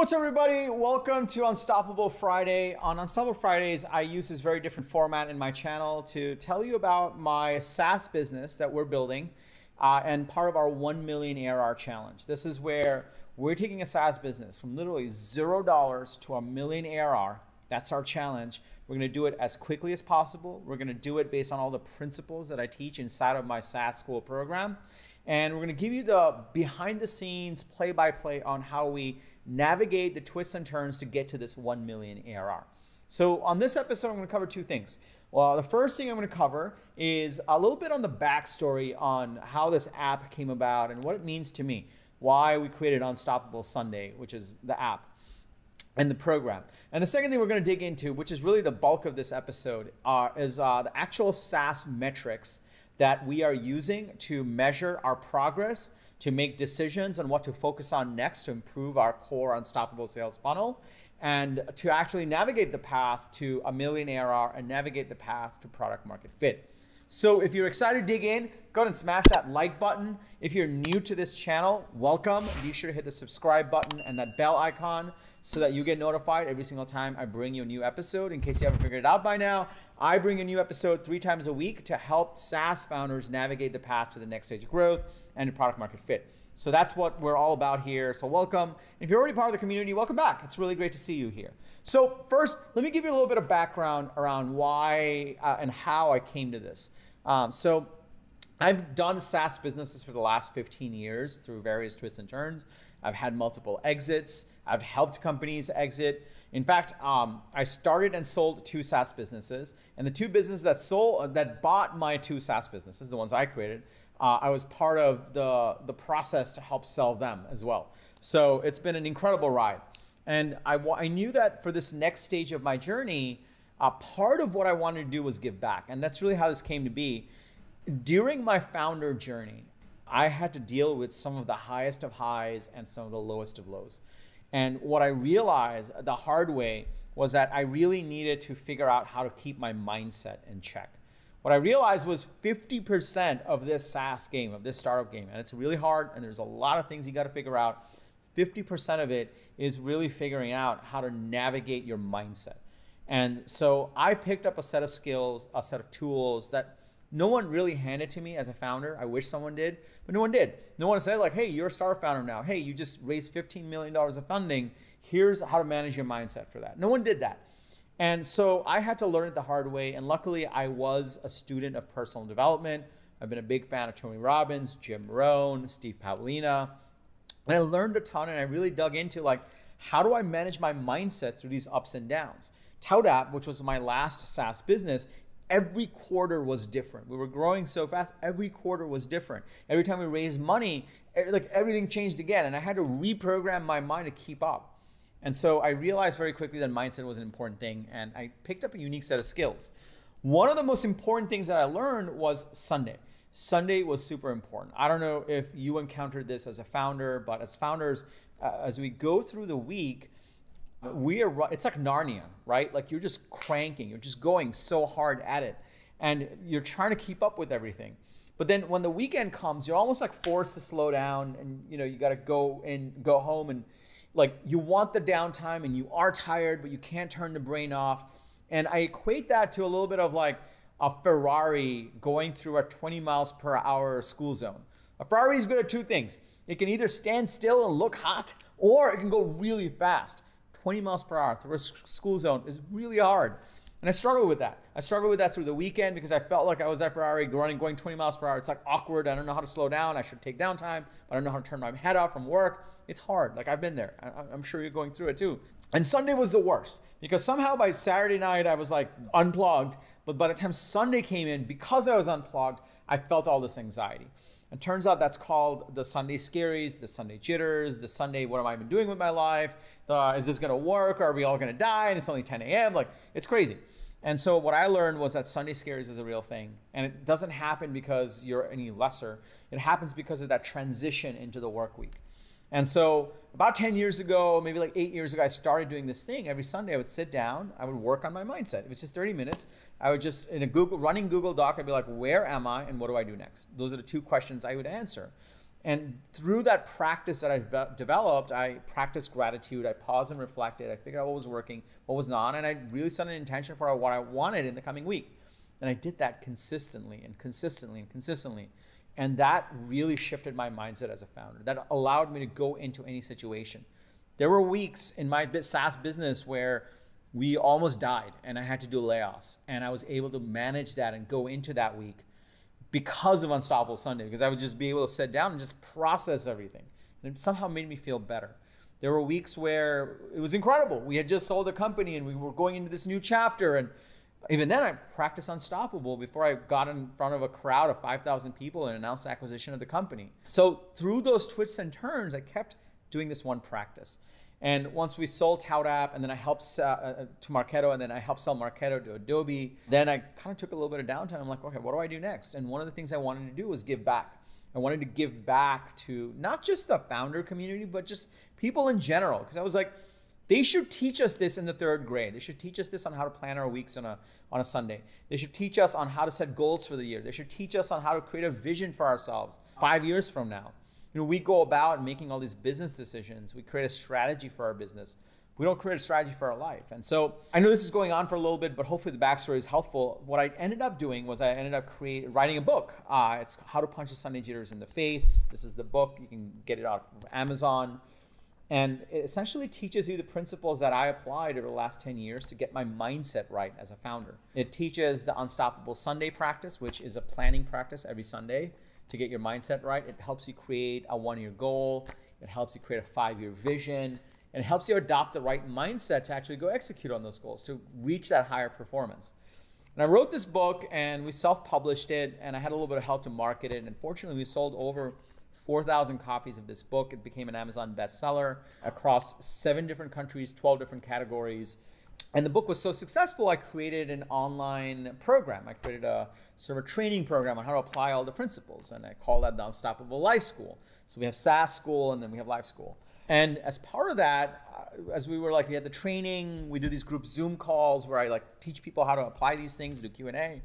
what's up, everybody? Welcome to Unstoppable Friday. On Unstoppable Fridays, I use this very different format in my channel to tell you about my SaaS business that we're building uh, and part of our 1 million ARR challenge. This is where we're taking a SaaS business from literally zero dollars to a million ARR. That's our challenge. We're going to do it as quickly as possible. We're going to do it based on all the principles that I teach inside of my SaaS school program. And we're going to give you the behind the scenes play by play on how we navigate the twists and turns to get to this 1 million ARR. So on this episode, I'm going to cover two things. Well, the first thing I'm going to cover is a little bit on the backstory on how this app came about and what it means to me, why we created Unstoppable Sunday, which is the app and the program. And the second thing we're going to dig into, which is really the bulk of this episode, uh, is uh, the actual SaaS metrics that we are using to measure our progress to make decisions on what to focus on next to improve our core unstoppable sales funnel and to actually navigate the path to a million ARR and navigate the path to product market fit. So if you're excited to dig in, go ahead and smash that like button. If you're new to this channel, welcome. Be sure to hit the subscribe button and that bell icon so that you get notified every single time I bring you a new episode. In case you haven't figured it out by now, I bring a new episode three times a week to help SaaS founders navigate the path to the next stage of growth and product market fit. So that's what we're all about here. So welcome. If you're already part of the community, welcome back. It's really great to see you here. So first, let me give you a little bit of background around why uh, and how I came to this. Um, so I've done SaaS businesses for the last 15 years through various twists and turns. I've had multiple exits. I've helped companies exit. In fact, um, I started and sold two SaaS businesses, and the two businesses that sold that bought my two SaaS businesses, the ones I created, uh, I was part of the the process to help sell them as well. So it's been an incredible ride, and I I knew that for this next stage of my journey, uh, part of what I wanted to do was give back. And that's really how this came to be. During my founder journey, I had to deal with some of the highest of highs and some of the lowest of lows. And what I realized the hard way was that I really needed to figure out how to keep my mindset in check. What I realized was 50% of this SaaS game, of this startup game, and it's really hard and there's a lot of things you got to figure out. 50% of it is really figuring out how to navigate your mindset. And so I picked up a set of skills, a set of tools that no one really handed to me as a founder. I wish someone did, but no one did. No one said like, "Hey, you're a startup founder now. Hey, you just raised 15 million dollars of funding. Here's how to manage your mindset for that." No one did that. And so I had to learn it the hard way. And luckily, I was a student of personal development. I've been a big fan of Tony Robbins, Jim Rohn, Steve Pavlina. And I learned a ton and I really dug into like, how do I manage my mindset through these ups and downs? ToutApp, which was my last SaaS business, every quarter was different. We were growing so fast, every quarter was different. Every time we raised money, eh, like everything changed again, and I had to reprogram my mind to keep up. And so I realized very quickly that mindset was an important thing, and I picked up a unique set of skills. One of the most important things that I learned was Sunday. Sunday was super important. I don't know if you encountered this as a founder, but as founders, uh, as we go through the week, we are it's like narnia right like you're just cranking you're just going so hard at it and you're trying to keep up with everything but then when the weekend comes you're almost like forced to slow down and you know you got to go and go home and like you want the downtime and you are tired but you can't turn the brain off. And i equate that to a little bit of like a ferrari going through a 20 miles per hour school zone. A ferrari is good at two things. It can either stand still and look hot or it can go really fast. 20 miles per hour through a school zone is really hard. And I struggled with that. I struggled with that through the weekend because I felt like I was at Ferrari running, going 20 miles per hour. It's like awkward. I don't know how to slow down. I should take downtime, but I don't know how to turn my head off from work. It's hard. Like I've been there. I, am sure you're going through it too. And Sunday was the worst because somehow by Saturday night I was like unplugged. But by the time Sunday came in, because I was unplugged, I felt all this anxiety. And turns out that's called the Sunday scaries, the Sunday jitters, the Sunday, what am I even doing with my life? The, is this gonna work? Are we all gonna die? And it's only 10 a.m. Like, it's crazy. And so what I learned was that Sunday scaries is a real thing. And it doesn't happen because you're any lesser. It happens because of that transition into the work week. And so about 10 years ago, maybe like eight years ago, I started doing this thing. Every Sunday I would sit down, I would work on my mindset. It was just 30 minutes. I would just, in a Google, running Google Doc, I'd be like, where am I and what do I do next? Those are the two questions I would answer. And through that practice that I've developed, I practiced gratitude. I paused and reflected. I figured out what was working, what was not, and I really set an intention for what I wanted in the coming week. And I did that consistently and consistently and consistently. And that really shifted my mindset as a founder. That allowed me to go into any situation. There were weeks in my SaaS business where we almost died and I had to do layoffs. And I was able to manage that and go into that week because of Unstoppable Sunday, because I would just be able to sit down and just process everything. And it somehow made me feel better. There were weeks where it was incredible. We had just sold a company and we were going into this new chapter. And even then, I practiced Unstoppable before I got in front of a crowd of 5,000 people and announced the acquisition of the company. So through those twists and turns, I kept doing this one practice. And once we sold ToutApp, and then I helped uh, uh, to Marketo, and then I helped sell Marketo to Adobe, then I kind of took a little bit of downtime. I'm like, okay, what do I do next? And one of the things I wanted to do was give back. I wanted to give back to not just the founder community, but just people in general. Because I was like, they should teach us this in the third grade. They should teach us this on how to plan our weeks on a, on a Sunday. They should teach us on how to set goals for the year. They should teach us on how to create a vision for ourselves five years from now you know, we go about making all these business decisions. We create a strategy for our business. We don't create a strategy for our life. And so I know this is going on for a little bit, but hopefully the backstory is helpful. What I ended up doing was I ended up create, writing a book. Uh, it's How to Punch the Sunday Jitters in the Face. This is the book. You can get it out from Amazon. And it essentially teaches you the principles that I applied over the last 10 years to get my mindset right as a founder. It teaches the Unstoppable Sunday practice, which is a planning practice every Sunday to get your mindset right. It helps you create a one year goal, it helps you create a five year vision, and it helps you adopt the right mindset to actually go execute on those goals, to reach that higher performance. And I wrote this book and we self published it, and I had a little bit of help to market it. And fortunately, we sold over 4,000 copies of this book. It became an Amazon bestseller across seven different countries, 12 different categories. And the book was so successful, I created an online program. I created a sort of a training program on how to apply all the principles, and I call that the Unstoppable Life School. So we have SaaS school, and then we have Life School. And as part of that, uh, as we were like, we had the training, we do these group Zoom calls where I like teach people how to apply these things, do Q and A.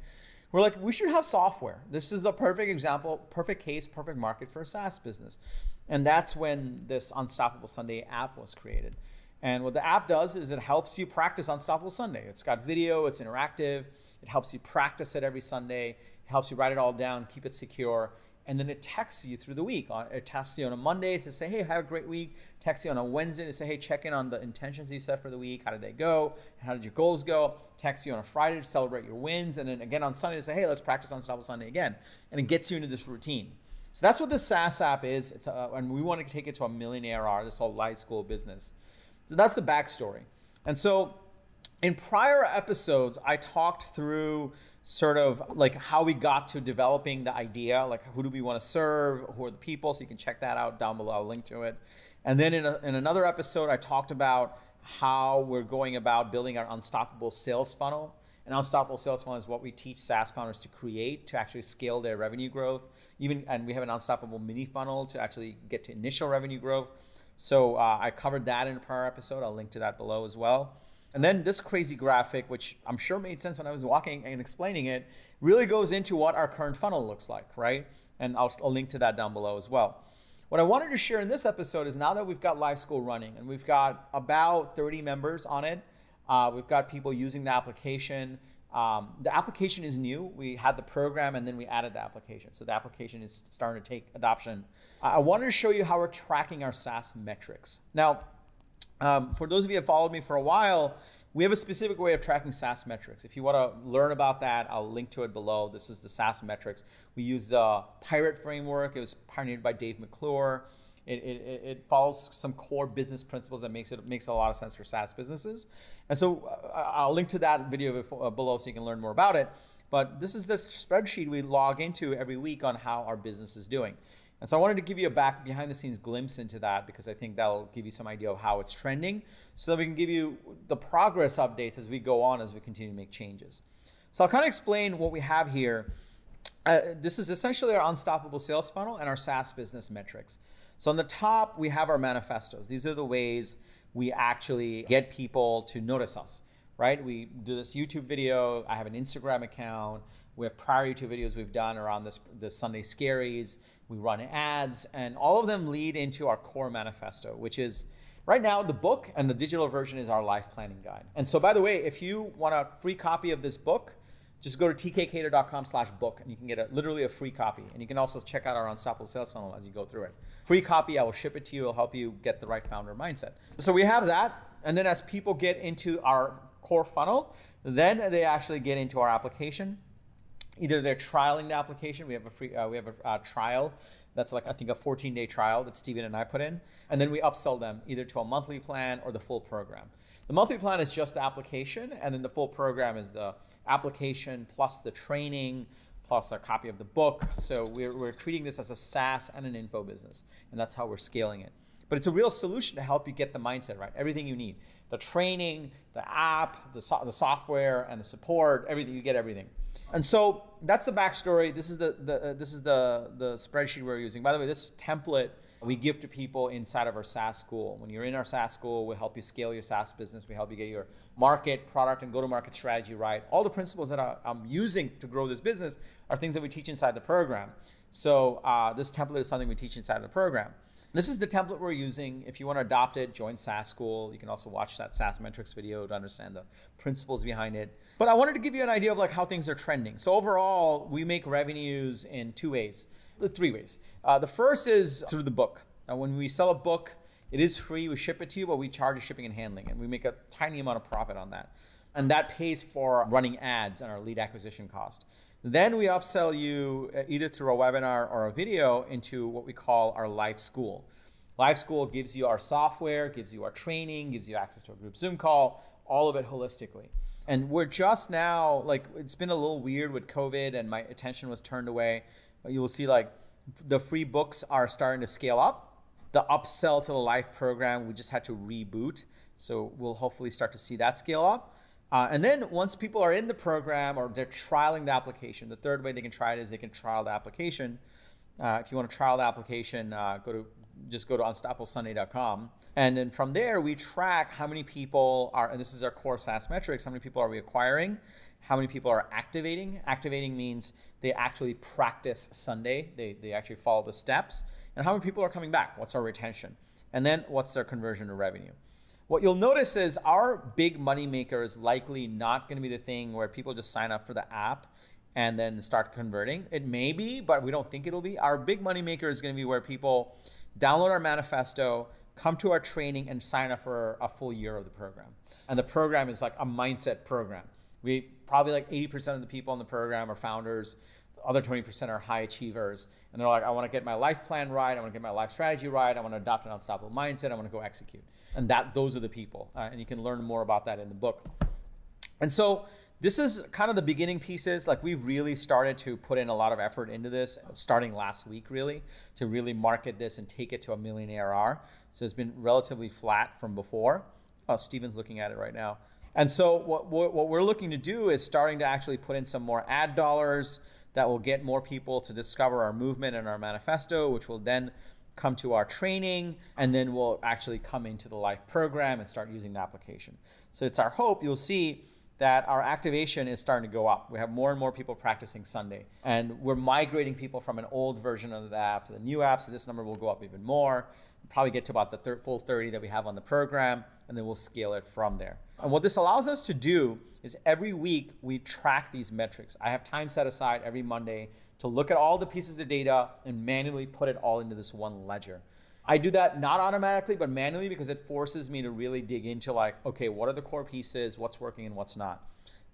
We're like, we should have software. This is a perfect example, perfect case, perfect market for a SaaS business. And that's when this Unstoppable Sunday app was created. And what the app does is it helps you practice Unstoppable Sunday. It's got video, it's interactive, it helps you practice it every Sunday, it helps you write it all down, keep it secure, and then it texts you through the week. Uh, it texts you on a Monday to say, hey, have a great week. Texts you on a Wednesday to say, hey, check in on the intentions you set for the week. How did they go? How did your goals go? Texts you on a Friday to celebrate your wins. And then again on Sunday to say, hey, let's practice Unstoppable Sunday again. And it gets you into this routine. So that's what the SaaS app is. A, and we want to take it to a million ARR, this whole life school business. So that's the backstory. And so in prior episodes, I talked through sort of like how we got to developing the idea, like who do we want to serve, who are the people, so you can check that out down below. I'll link to it. And then in, a, in another episode, I talked about how we're going about building our unstoppable sales funnel. An unstoppable sales funnel is what we teach SaaS founders to create to actually scale their revenue growth. Even and we have an unstoppable mini funnel to actually get to initial revenue growth. So uh, I covered that in a prior episode. I'll link to that below as well. And then this crazy graphic, which I'm sure made sense when I was walking and explaining it, really goes into what our current funnel looks like, right? And I'll, I'll link to that down below as well. What I wanted to share in this episode is now that we've got Life School running and we've got about 30 members on it, uh, we've got people using the application. Um, the application is new. We had the program and then we added the application. So the application is starting to take adoption. I wanted to show you how we're tracking our SaaS metrics. Now, um, for those of you who have followed me for a while, we have a specific way of tracking SaaS metrics. If you want to learn about that, I'll link to it below. This is the SaaS metrics. We use the Pirate framework. It was pioneered by Dave McClure. It, it, it, follows some core business principles that makes it makes a lot of sense for SaaS businesses. And so uh, I'll link to that video uh, below so you can learn more about it. But this is the spreadsheet we log into every week on how our business is doing. And so I wanted to give you a back behind the scenes glimpse into that because I think that'll give you some idea of how it's trending so that we can give you the progress updates as we go on as we continue to make changes. So I'll kind of explain what we have here. Uh, this is essentially our unstoppable sales funnel and our SaaS business metrics. So on the top, we have our manifestos. These are the ways we actually get people to notice us, right? We do this YouTube video. I have an Instagram account. We have prior YouTube videos we've done around this the Sunday Scaries. we run ads, and all of them lead into our core manifesto, which is right now the book and the digital version is our life planning guide. And so, by the way, if you want a free copy of this book, just go to tkkader.com slash book and you can get a, literally a free copy. And you can also check out our Unstoppable Sales Funnel as you go through it. Free copy, I will ship it to you. It'll help you get the right founder mindset. So we have that. And then as people get into our core funnel, then they actually get into our application. Either they're trialing the application. We have a free, uh, we have a uh, trial that's like I think a 14 day trial that Steven and I put in, and then we upsell them either to a monthly plan or the full program. The monthly plan is just the application, and then the full program is the application plus the training plus a copy of the book. So we're, we're treating this as a SaaS and an info business, and that's how we're scaling it. But it's a real solution to help you get the mindset right. Everything you need the training, the app, the, so- the software, and the support, everything. You get everything. And so that's the backstory. This is the, the uh, this is the, the spreadsheet we're using. By the way, this template we give to people inside of our SaaS school. When you're in our SaaS school, we help you scale your SaaS business. We help you get your market, product, and go to market strategy right. All the principles that I'm using to grow this business are things that we teach inside the program. So uh, this template is something we teach inside the program. This is the template we're using. If you want to adopt it, join SaaS School. You can also watch that SaaS metrics video to understand the principles behind it. But I wanted to give you an idea of like how things are trending. So overall, we make revenues in two ways, three ways. Uh, the first is through the book. Now, when we sell a book, it is free. We ship it to you, but we charge shipping and handling, and we make a tiny amount of profit on that. And that pays for running ads and our lead acquisition cost. Then we upsell you uh, either through a webinar or a video into what we call our life school. Life school gives you our software, gives you our training, gives you access to a group Zoom call, all of it holistically. And we're just now, like, it's been a little weird with COVID and my attention was turned away. But you will see, like, the free books are starting to scale up. The upsell to the live program, we just had to reboot. So we'll hopefully start to see that scale up. Uh, and then once people are in the program or they're trialing the application, the third way they can try it is they can trial the application. Uh, if you want to trial the application, uh, go to just go to unstoppablesunday.com. And then from there, we track how many people are, and this is our core SaaS metrics, how many people are we acquiring, how many people are activating. Activating means they actually practice Sunday, they, they actually follow the steps, and how many people are coming back. What's our retention? And then what's their conversion to revenue? What you'll notice is our big money maker is likely not going to be the thing where people just sign up for the app and then start converting. It may be, but we don't think it'll be. Our big money maker is going to be where people download our manifesto, come to our training, and sign up for a full year of the program. And the program is like a mindset program. We probably like 80% of the people in the program are founders other 20% are high achievers and they're like i want to get my life plan right i want to get my life strategy right i want to adopt an unstoppable mindset i want to go execute. And that those are the people uh, and you can learn more about that in the book. And so this is kind of the beginning pieces. Like we've really started to put in a lot of effort into this starting last week really to really market this and take it to a million arr so it's been relatively flat from before. Oh, steven's looking at it right now. And so what, what we're looking to do is starting to actually put in some more ad dollars that will get more people to discover our movement and our manifesto, which will then come to our training and then we'll actually come into the live program and start using the application. So it's our hope you'll see that our activation is starting to go up. We have more and more people practicing Sunday, and we're migrating people from an old version of the app to the new app. So this number will go up even more. Probably get to about the thir- full 30 that we have on the program, and then we'll scale it from there. And what this allows us to do is every week we track these metrics. I have time set aside every Monday to look at all the pieces of data and manually put it all into this one ledger. I do that not automatically, but manually because it forces me to really dig into like, okay, what are the core pieces, what's working and what's not.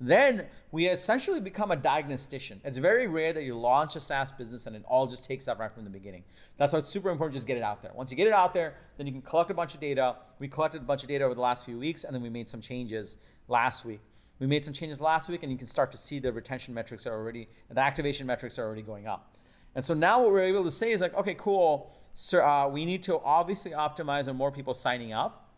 Then we essentially become a diagnostician. It's very rare that you launch a SaaS business and it all just takes up right from the beginning. That's why it's super important just get it out there. Once you get it out there, then you can collect a bunch of data. We collected a bunch of data over the last few weeks and then we made some changes last week. We made some changes last week and you can start to see the retention metrics are already, the activation metrics are already going up. And so now what we're able to say is like, okay, cool. So uh, we need to obviously optimize on more people signing up.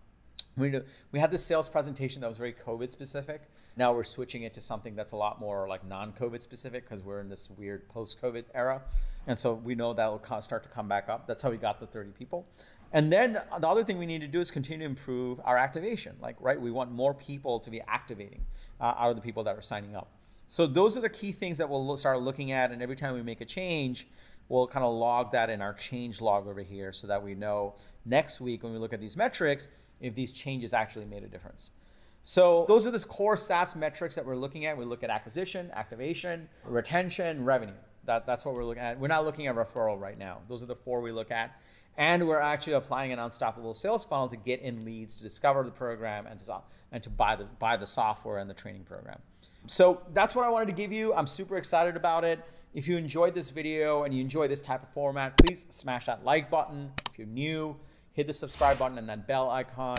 We, we had this sales presentation that was very COVID specific. Now we're switching it to something that's a lot more like non-COVID specific because we're in this weird post-COVID era, and so we know that will start to come back up. That's how we got the 30 people. And then the other thing we need to do is continue to improve our activation. Like, right, we want more people to be activating uh, out of the people that are signing up. So those are the key things that we'll start looking at. And every time we make a change, we'll kind of log that in our change log over here so that we know next week when we look at these metrics if these changes actually made a difference. So those are the core SaaS metrics that we're looking at. We look at acquisition, activation, retention, revenue. That, that's what we're looking at. We're not looking at referral right now. Those are the four we look at. And we're actually applying an unstoppable sales funnel to get in leads, to discover the program, and to, and to buy, the, buy the software and the training program. So that's what I wanted to give you. I'm super excited about it. If you enjoyed this video and you enjoy this type of format, please smash that like button. If you're new, hit the subscribe button and that bell icon.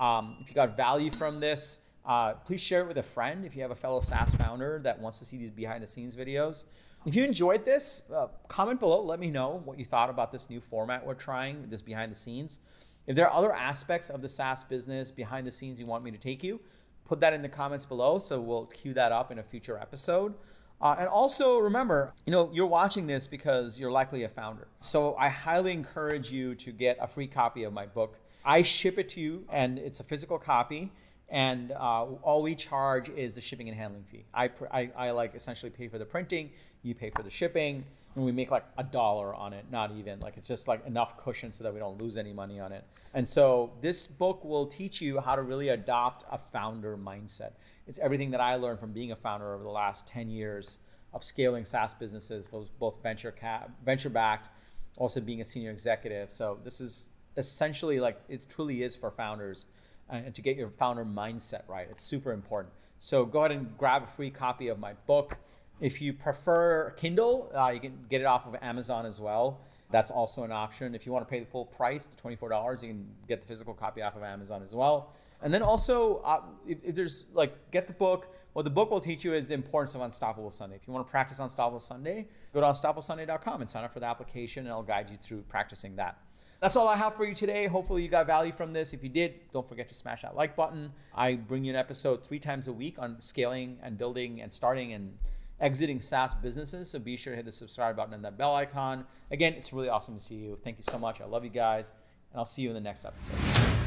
Um, if you got value from this, uh, please share it with a friend if you have a fellow SaaS founder that wants to see these behind the scenes videos. If you enjoyed this, uh, comment below. Let me know what you thought about this new format we're trying, this behind the scenes. If there are other aspects of the SaaS business behind the scenes you want me to take you, put that in the comments below so we'll queue that up in a future episode. Uh, and also remember, you know, you're watching this because you're likely a founder. So I highly encourage you to get a free copy of my book. I ship it to you, and it's a physical copy and uh, all we charge is the shipping and handling fee. I, I, I, like essentially pay for the printing, you pay for the shipping, and we make like a dollar on it, not even. Like it's just like enough cushion so that we don't lose any money on it. And so this book will teach you how to really adopt a founder mindset. It's everything that I learned from being a founder over the last 10 years of scaling SaaS businesses, both, both venture cap, venture backed, also being a senior executive. So this is essentially like it truly is for founders and to get your founder mindset right. It's super important. So go ahead and grab a free copy of my book. If you prefer Kindle, uh, you can get it off of Amazon as well. That's also an option. If you want to pay the full price, the $24, you can get the physical copy off of Amazon as well. And then also, uh, if, if, there's like, get the book. What the book will teach you is the importance of Unstoppable Sunday. If you want to practice Unstoppable Sunday, go to unstoppablesunday.com and sign up for the application, and I'll guide you through practicing that. That's all I have for you today. Hopefully, you got value from this. If you did, don't forget to smash that like button. I bring you an episode three times a week on scaling and building and starting and exiting SaaS businesses. So be sure to hit the subscribe button and that bell icon. Again, it's really awesome to see you. Thank you so much. I love you guys, and I'll see you in the next episode.